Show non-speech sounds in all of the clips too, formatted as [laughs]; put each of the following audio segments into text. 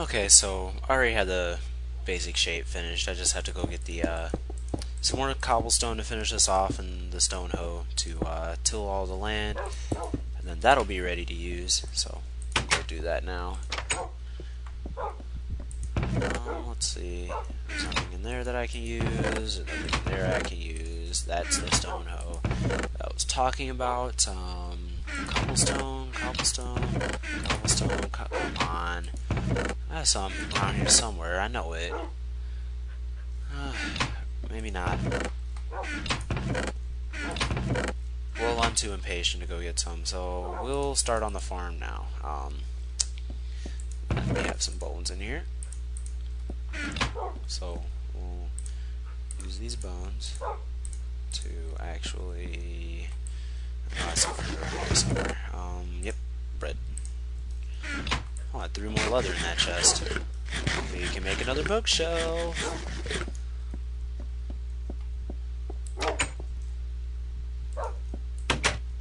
Okay, so I already had the basic shape finished. I just have to go get the uh, some more cobblestone to finish this off and the stone hoe to uh, till all the land. And then that'll be ready to use. So go do that now. Um, let's see. Nothing in there that I can use. There I can use. That's the stone hoe I was talking about. Um, cobblestone, cobblestone, cobblestone. Co come on. I have some around here somewhere. I know it. Uh, [sighs] maybe not. Well, I'm too impatient to go get some, so we'll start on the farm now. Um, we have some bones in here. So we'll use these bones to actually. Oh, somewhere. Um, yep, bread. I threw more leather in that chest. We can make another bookshelf.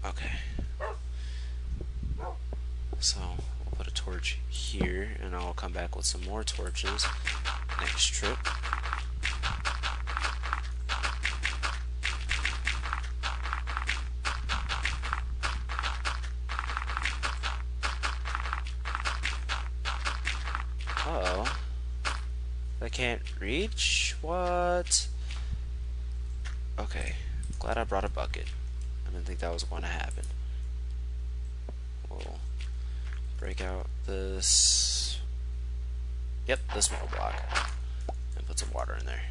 Okay. So, we'll put a torch here, and I'll come back with some more torches next trip. Uh oh. I can't reach? What? Okay. Glad I brought a bucket. I didn't think that was going to happen. We'll break out this. Yep, this metal block. And put some water in there.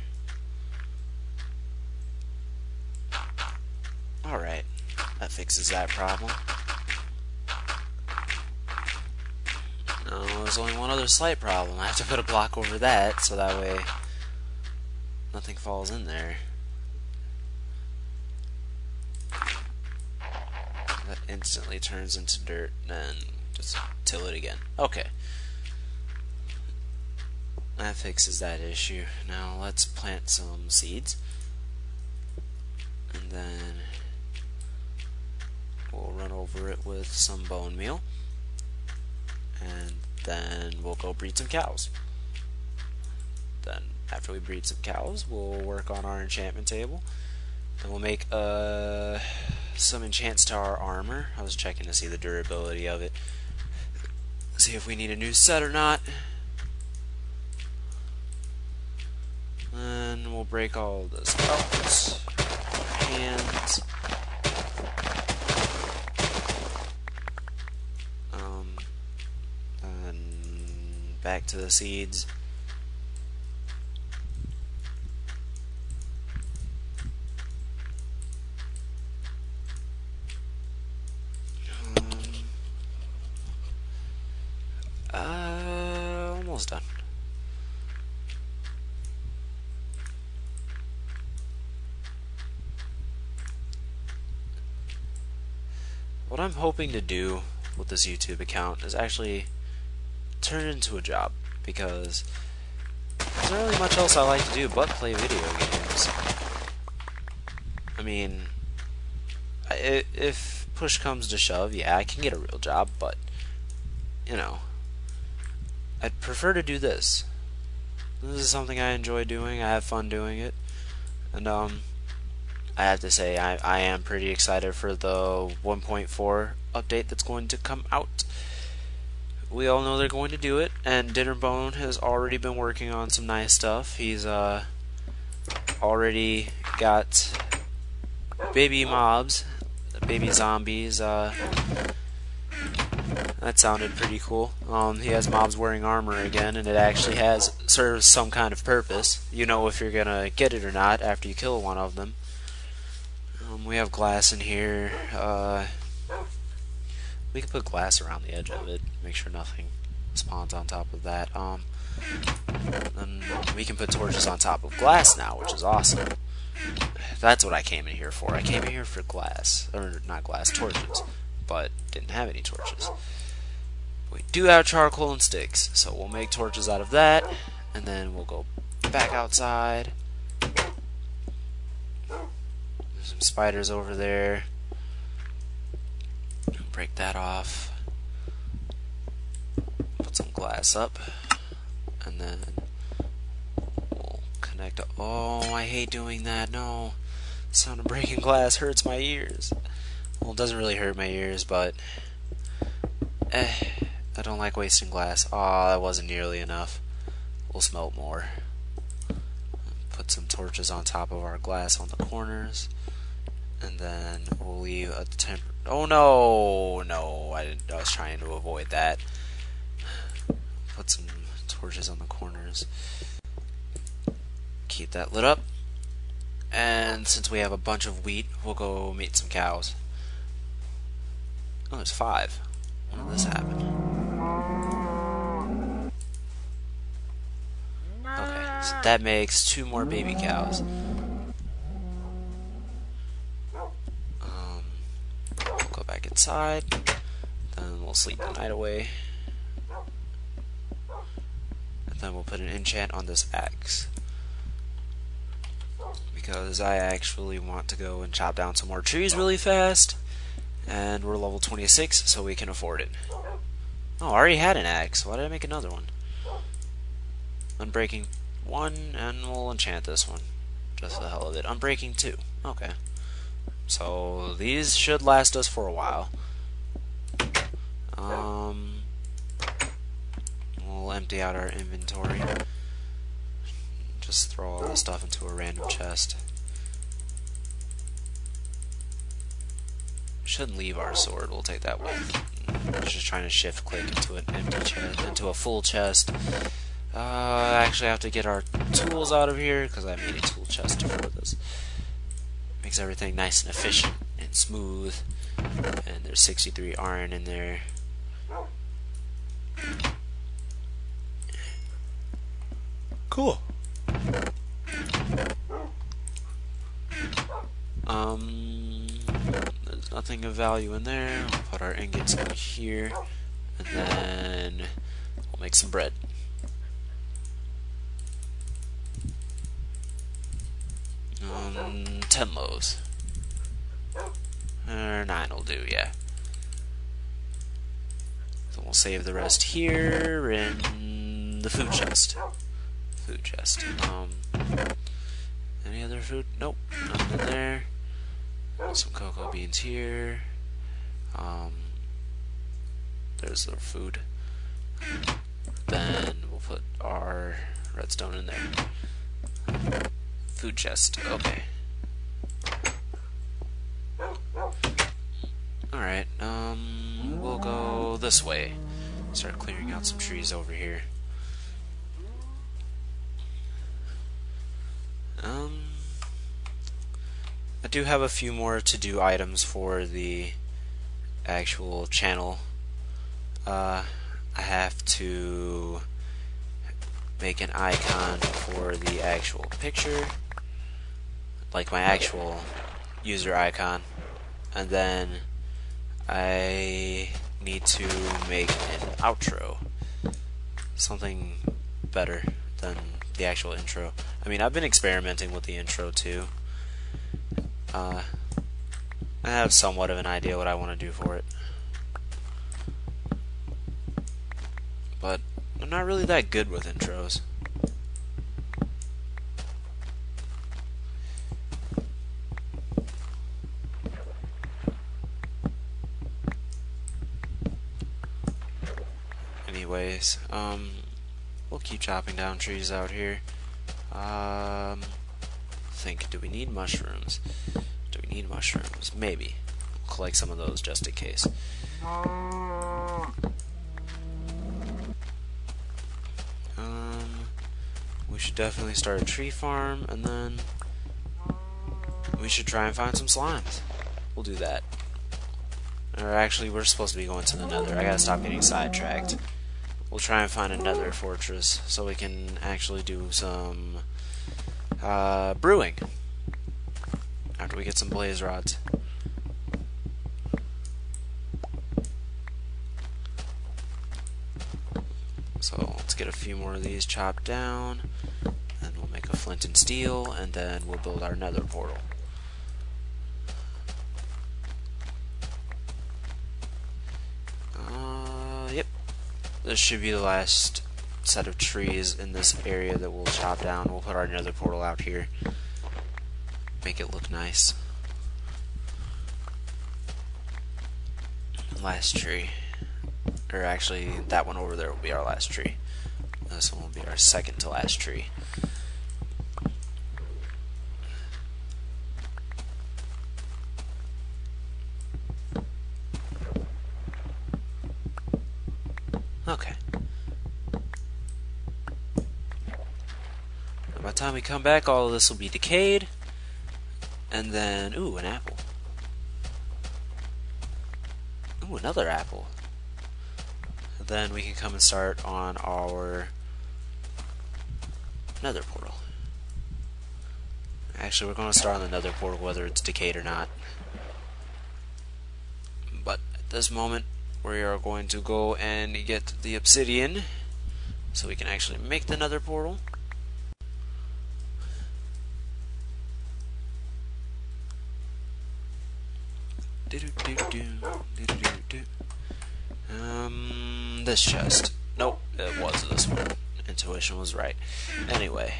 Alright. That fixes that problem. No, there's only one other slight problem. I have to put a block over that, so that way nothing falls in there. That instantly turns into dirt, and then just till it again. Okay. That fixes that issue. Now let's plant some seeds. And then we'll run over it with some bone meal and then we'll go breed some cows. Then after we breed some cows, we'll work on our enchantment table. We'll make uh, some enchants to our armor. I was checking to see the durability of it. See if we need a new set or not. Then we'll break all this out. Hands. And back to the seeds. Um, uh, almost done. What I'm hoping to do with this YouTube account is actually turn it into a job because there's not really much else I like to do but play video games. I mean, if push comes to shove, yeah, I can get a real job, but you know, I'd prefer to do this. This is something I enjoy doing. I have fun doing it, and um, I have to say I I am pretty excited for the 1.4 update that's going to come out we all know they're going to do it, and Dinnerbone has already been working on some nice stuff. He's uh, already got baby mobs, baby zombies. Uh, that sounded pretty cool. Um, he has mobs wearing armor again, and it actually has serves some kind of purpose. You know if you're gonna get it or not after you kill one of them. We have glass in here. Uh, we can put glass around the edge of it, make sure nothing spawns on top of that. Um, we can put torches on top of glass now, which is awesome. That's what I came in here for. I came in here for glass, or not glass, torches, but didn't have any torches. We do have charcoal and sticks, so we'll make torches out of that, and then we'll go back outside. Some spiders over there break that off. Put some glass up. and then we'll connect. Oh, I hate doing that. No, sound of breaking glass hurts my ears. Well, it doesn't really hurt my ears, but eh, I don't like wasting glass. Oh, that wasn't nearly enough. We'll smelt more. Put some torches on top of our glass on the corners, and then we'll leave uh, a temp. Oh no, no! I. I was trying to avoid that. Put some torches on the corners. Keep that lit up. And since we have a bunch of wheat, we'll go meet some cows. Oh, there's five. When did this happen? Okay, so that makes two more baby cows. Inside. Then we'll sleep the night away. And then we'll put an enchant on this axe. Because I actually want to go and chop down some more trees really fast and we're level 26, so we can afford it. Oh, I already had an axe. Why did I make another one? Unbreaking 1, and we'll enchant this one. Just the hell of it. Unbreaking 2. Okay. So, these should last us for a while. Um, we'll empty out our inventory. Just throw all the stuff into a random chest. shouldn't leave our sword. We'll take that one. Just trying to shift click into an empty chest, into a full chest. Uh, actually, have to get our tools out of here because I made a tool chest for this. Makes everything nice and efficient and smooth. And there's 63 iron in there. Cool. Um there's nothing of value in there. We'll put our ingots in here, and then we'll make some bread. Um, ten loaves. Or nine will do, yeah. So we'll save the rest here in the food chest. Food chest. Um, any other food? Nope, nothing in there some cocoa beans here. Um, there's our food. Then we'll put our redstone in there. Food chest. Okay. Alright, um, we'll go this way. Start clearing out some trees over here. I do have a few more to do items for the actual channel. Uh, I have to make an icon for the actual picture, like my actual user icon, and then I need to make an outro, something better than the actual intro. I mean, I've been experimenting with the intro too. Uh, I have somewhat of an idea what I want to do for it. But I'm not really that good with intros. Anyways, um, we'll keep chopping down trees out here. Um, think, do we need mushrooms? Do we need mushrooms? Maybe. We'll collect some of those just in case. Um, we should definitely start a tree farm, and then we should try and find some slimes. We'll do that. Or actually, we're supposed to be going to the nether. I gotta stop getting sidetracked. We'll try and find another fortress so we can actually do some uh, brewing. After we get some blaze rods. So let's get a few more of these chopped down. And we'll make a flint and steel, and then we'll build our nether portal. Uh, yep. This should be the last set of trees in this area that we'll chop down. We'll put our nether portal out here. Make it look nice. Last tree. Or actually, that one over there will be our last tree. This one will be our second to last tree. Okay. By the time we come back, all of this will be decayed. And then, ooh, an apple. Ooh, another apple. Then we can come and start on our nether portal. Actually, we're going to start on the nether portal whether it's decayed or not. But at this moment, we are going to go and get the obsidian so we can actually make the nether portal. This chest. Nope, it was this one. Intuition was right. Anyway,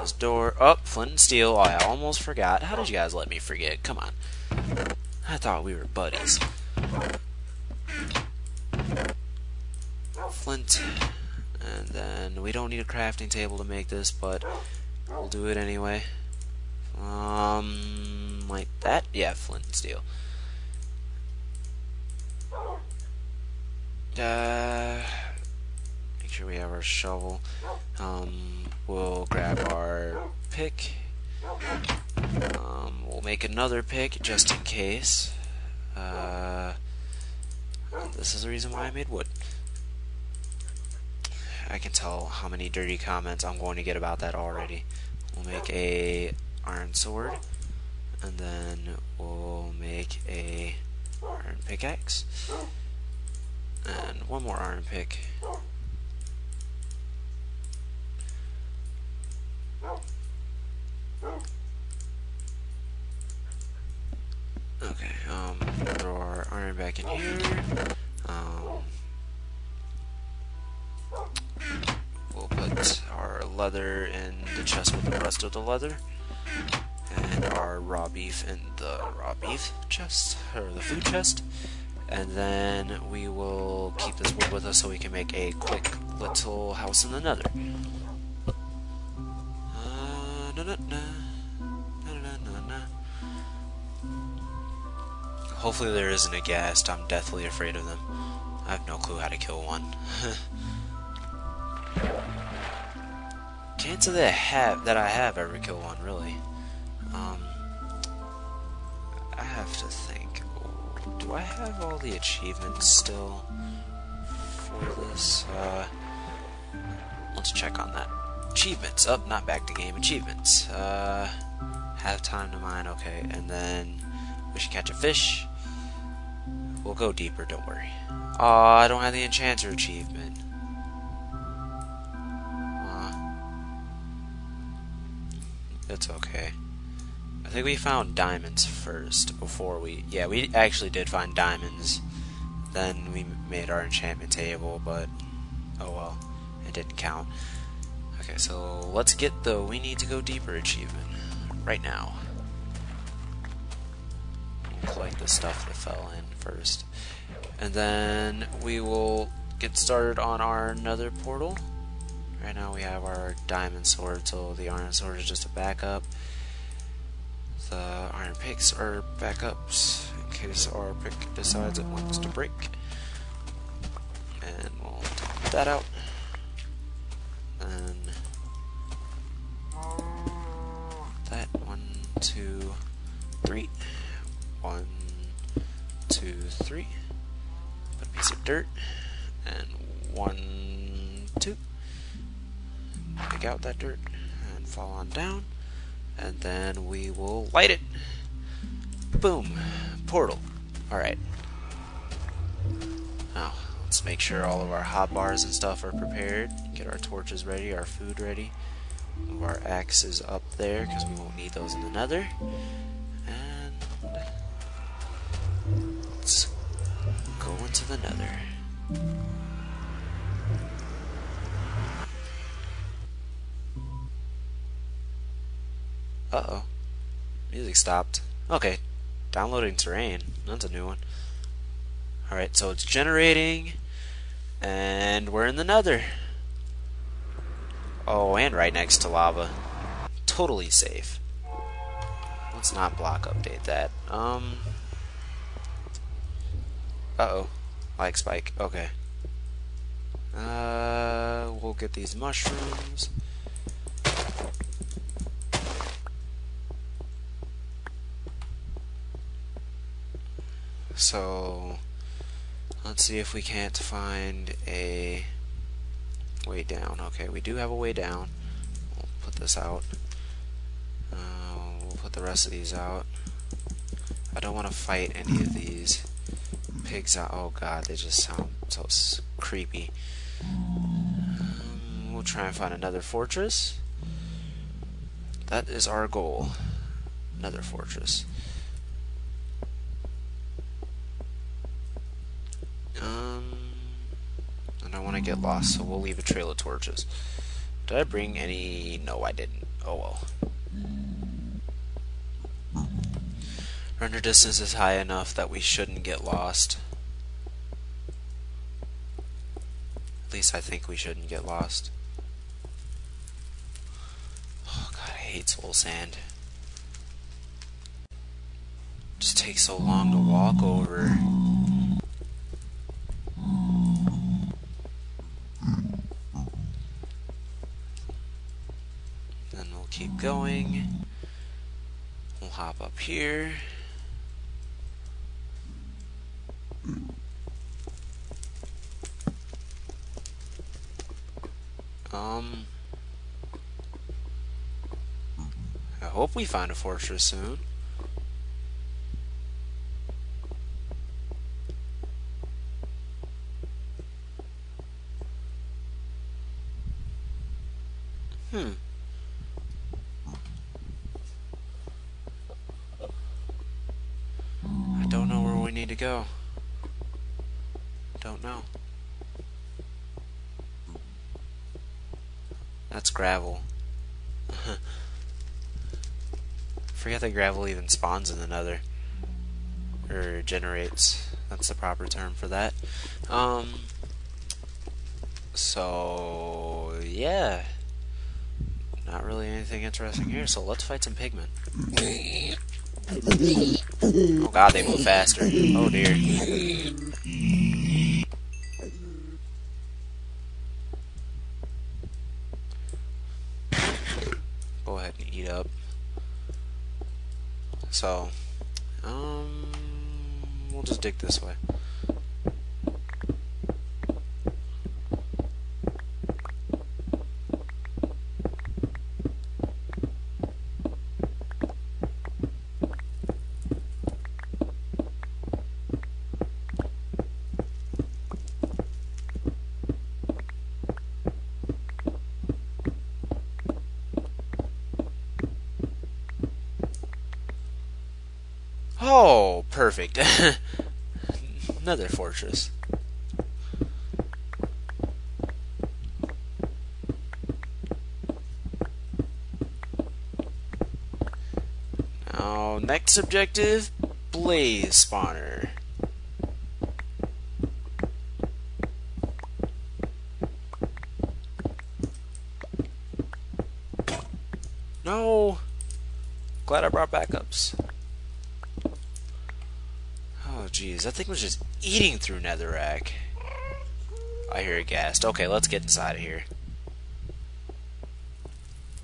this door. Up, oh, flint and steel. Oh, I almost forgot. How did you guys let me forget? Come on. I thought we were buddies. Flint. And then we don't need a crafting table to make this, but we'll do it anyway. Um, like that? Yeah, flint and steel. Uh, make sure we have our shovel. Um, we'll grab our pick. Um, we'll make another pick just in case. Uh, this is the reason why I made wood. I can tell how many dirty comments I'm going to get about that already. We'll make a iron sword, and then we'll make a iron pickaxe, and one more iron pick. Okay, um, throw our iron back in here. Um, we'll put our leather in the chest with the rest of the leather. And our raw beef in the raw beef chest, or the food chest. And then we will keep this wood with us so we can make a quick little house in the nether. Uh, na -na -na. Hopefully there isn't a ghast. I'm deathly afraid of them. I have no clue how to kill one. [laughs] Can't say that I have that I have ever killed one really. Um, I have to. Do I have all the achievements still for this? Uh, let's check on that. Achievements. Up, oh, not back to game. Achievements. Uh, have time to mine. Okay, and then we should catch a fish. We'll go deeper. Don't worry. Oh, I don't have the enchanter achievement. It's okay. I think we found diamonds first before we... Yeah, we actually did find diamonds. Then we made our enchantment table, but... Oh well, it didn't count. Okay, so let's get the We Need to Go Deeper achievement. Right now. We'll collect the stuff that fell in first. And then we will get started on our nether portal. Right now we have our diamond sword, so the iron sword is just a backup. The iron picks are backups in case our pick decides it wants to break. And we'll take that out. And that one, two, three. One, two, three. Put a piece of dirt. And one, two pick out that dirt and fall on down and then we will light it. Boom. Portal. Alright now let's make sure all of our hot bars and stuff are prepared. Get our torches ready our food ready. Move our axes up there because we won't need those in the nether. And let's go into the nether Uh-oh. Music stopped. Okay. Downloading terrain. That's a new one. Alright, so it's generating. And we're in the nether. Oh, and right next to lava. Totally safe. Let's not block update that. Um. Uh oh. Like spike. Okay. Uh, we'll get these mushrooms. So, let's see if we can't find a way down. Okay, we do have a way down. We'll put this out. Uh, we'll put the rest of these out. I don't want to fight any of these pigs out. Oh god, they just sound so creepy. Um, we'll try and find another fortress. That is our goal. Another fortress. To get lost, so we'll leave a trail of torches. Did I bring any? No, I didn't. Oh well. Render distance is high enough that we shouldn't get lost. At least I think we shouldn't get lost. Oh god, I hate soul sand. Just takes so long to walk over. Keep going. We'll hop up here. Um, I hope we find a fortress soon. Hmm. Need to go? Don't know. That's gravel. [laughs] Forget that gravel even spawns in another. Or generates. That's the proper term for that. Um, so, yeah. Not really anything interesting here, so let's fight some pigmen. [laughs] Oh god, they move faster. Oh dear. Go ahead and eat up. So, um, we'll just dig this way. Perfect. [laughs] Another fortress. Now, next objective, Blaze Spawner. No! Glad I brought backups. Jeez, that thing was just eating through netherrack. I hear it gassed. Okay, let's get inside of here.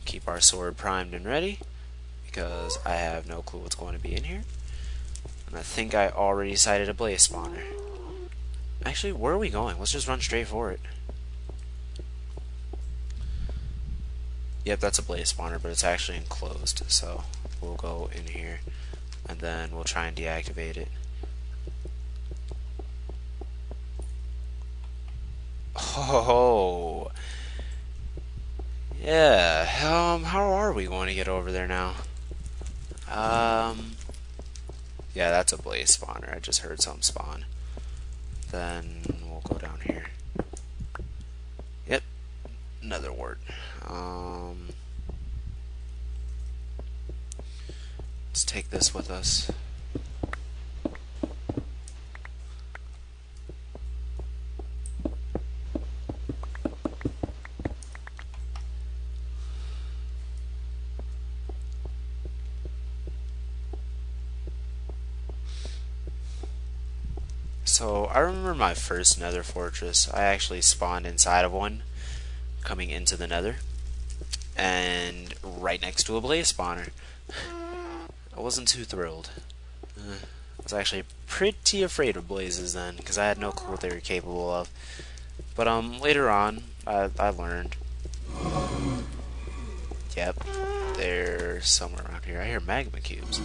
Keep our sword primed and ready, because I have no clue what's going to be in here. And I think I already sighted a blaze spawner. Actually, where are we going? Let's just run straight for it. Yep, that's a blaze spawner, but it's actually enclosed, so we'll go in here, and then we'll try and deactivate it. Oh. Yeah. Um, how are we going to get over there now? Um. Yeah, that's a blaze spawner. I just heard some spawn. Then we'll go down here. Yep. Another word. Um. Let's take this with us. So I remember my first nether fortress. I actually spawned inside of one coming into the nether and right next to a blaze spawner. I wasn't too thrilled. Uh, I was actually pretty afraid of blazes then because I had no clue what they were capable of. But um later on I, I learned. Yep, they're somewhere around here. I hear magma cubes.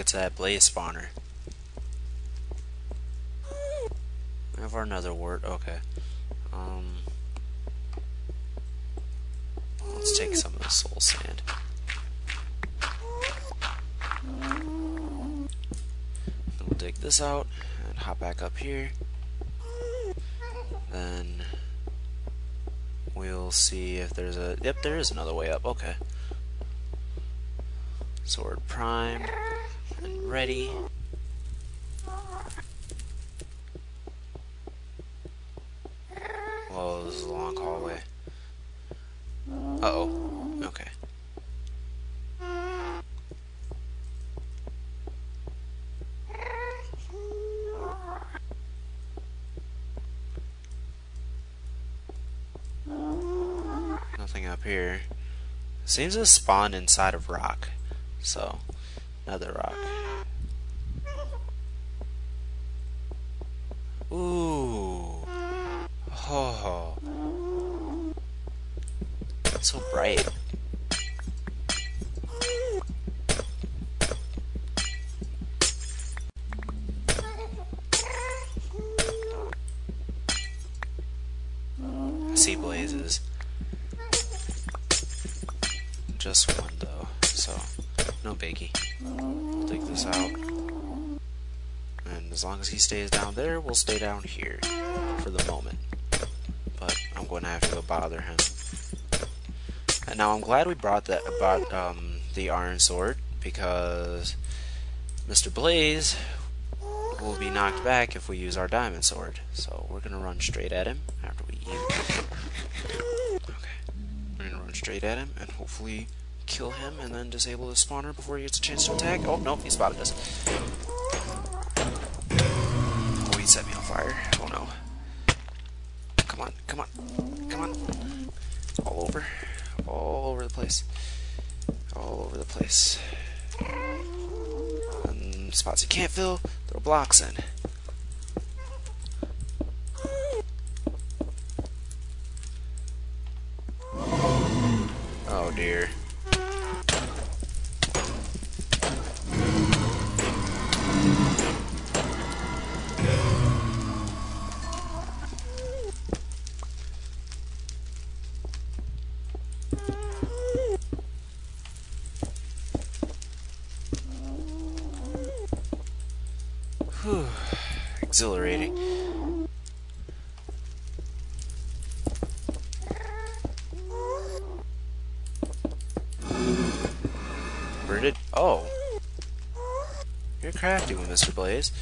To that blaze spawner. We have our nether wart, okay. Um, let's take some of the soul sand. we'll dig this out and hop back up here. Then we'll see if there's a. Yep, there is another way up. Okay. Sword prime ready. Whoa, this is a long hallway. Uh oh Okay. Nothing up here. Seems to spawn inside of rock. So, netherrack. Ooh. Oh. It's so bright. See blazes. Just one though, so no biggie. I'll take this out And as long as he stays down there, we'll stay down here for the moment. Going have to go bother him. And now I'm glad we brought that about um, the iron sword because Mr. Blaze will be knocked back if we use our diamond sword. So we're gonna run straight at him after we eat. Okay, we're gonna run straight at him and hopefully kill him and then disable the spawner before he gets a chance to attack. Oh no, he spotted us Oh, he set me on fire. Oh no. Come on, come on, come on. All over. All over the place. All over the place. And spots you can't fill, throw blocks in. Oh dear. Whew. [sighs] Exhilarating. Where did... Oh. You're crafty one, Mr. Blaze.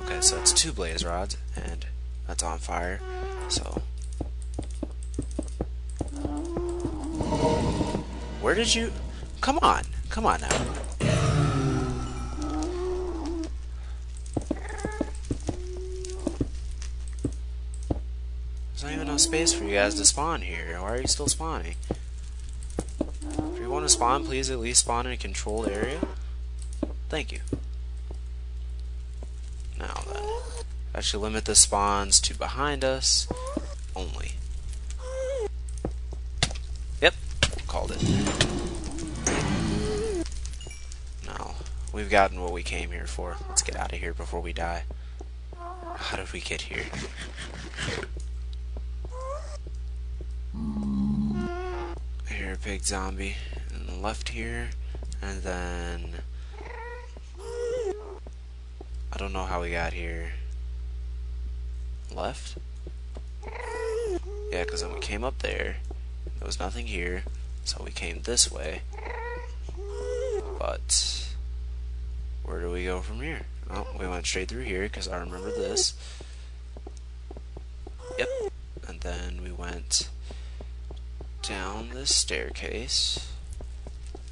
Okay, so that's two blaze rods, and that's on fire, so... Where did you... Come on. Come on now. There's not even enough space for you guys to spawn here. Why are you still spawning? If you want to spawn, please at least spawn in a controlled area. Thank you. Now then. Actually limit the spawns to behind us only. Yep, called it. We've gotten what we came here for. Let's get out of here before we die. How did we get here? Air pig zombie. And left here. And then... I don't know how we got here. Left? Yeah, because then we came up there. There was nothing here. So we came this way. But... Where do we go from here? Oh, we went straight through here because I remember this. Yep. And then we went down this staircase.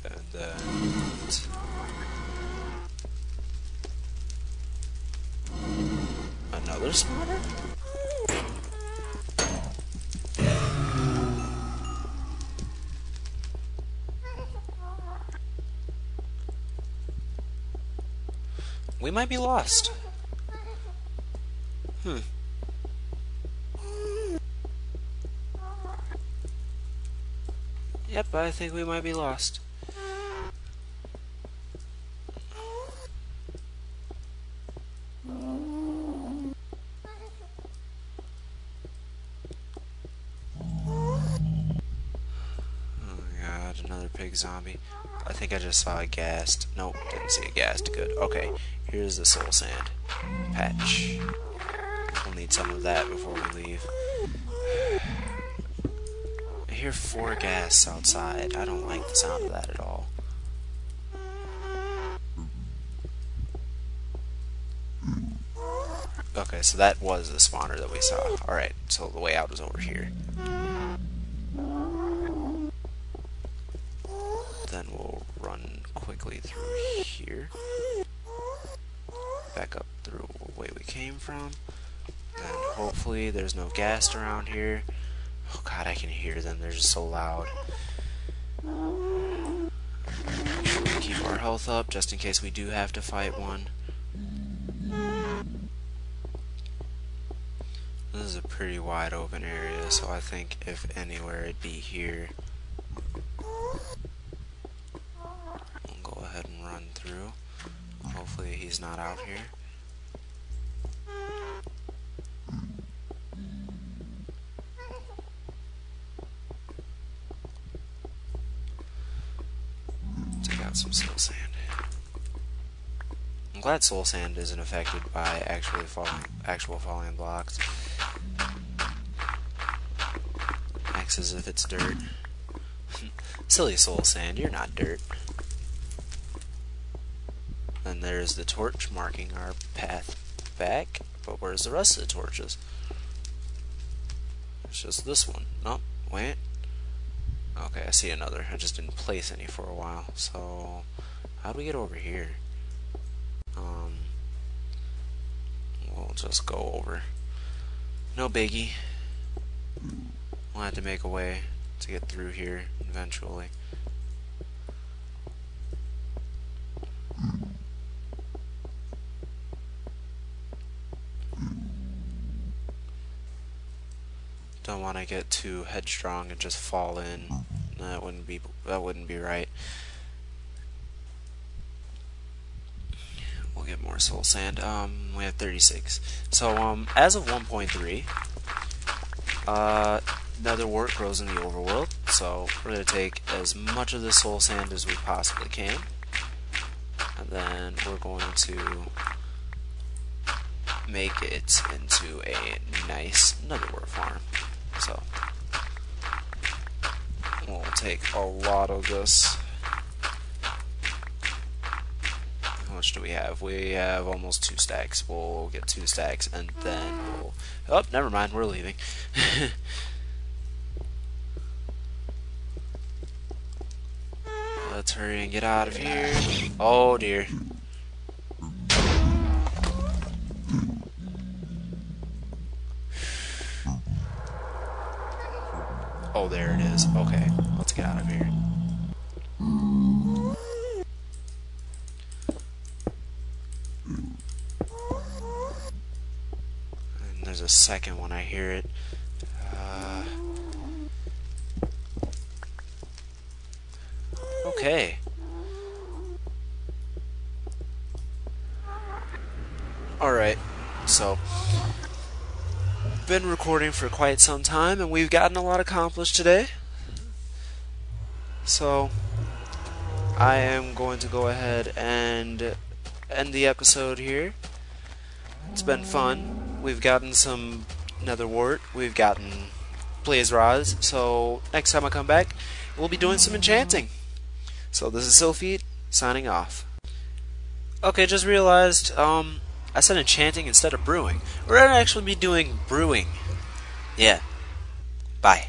And then... Another spawner? We might be lost. Hmm. Yep, I think we might be lost. Oh god, another pig zombie. I think I just saw a ghast. Nope, didn't see a ghast. Good. Okay, here's the soul sand patch. We'll need some of that before we leave. I hear four ghasts outside. I don't like the sound of that at all. Okay, so that was the spawner that we saw. Alright, so the way out is over here. Then we'll run quickly through here. Back up through the way we came from. And hopefully there's no ghast around here. Oh god, I can hear them. They're just so loud. Make sure we keep our health up just in case we do have to fight one. This is a pretty wide open area, so I think if anywhere it'd be here. We'll go ahead and run through. Hopefully he's not out here. Take out some soul sand. I'm glad soul sand isn't affected by actually falling, actual falling blocks. Acts as if it's dirt. [laughs] Silly soul sand, you're not dirt. And there's the torch marking our path back. But where's the rest of the torches? It's just this one. Nope, wait. Okay, I see another. I just didn't place any for a while. So, how do we get over here? Um, we'll just go over. No biggie. We'll have to make a way to get through here eventually. Don't want to get too headstrong and just fall in. That wouldn't be that wouldn't be right. We'll get more soul sand. Um, we have 36. So um, as of 1.3, uh, nether wart grows in the overworld. So we're gonna take as much of the soul sand as we possibly can, and then we're going to make it into a nice nether wart farm. So we'll take a lot of this. How much do we have? We have almost two stacks. We'll get two stacks and then we'll. Oh, never mind. We're leaving. [laughs] Let's hurry and get out of here. Oh dear. Is. Okay, let's get out of here. And there's a second one, I hear it. Uh, okay. Alright, so been recording for quite some time and we've gotten a lot accomplished today. So, I am going to go ahead and end the episode here. It's been fun. We've gotten some nether wart. We've gotten blaze rods. So next time I come back, we'll be doing some enchanting. So this is Sylpheed signing off. Okay, just realized um, I said enchanting instead of brewing. We're gonna actually be doing brewing. Yeah. Bye.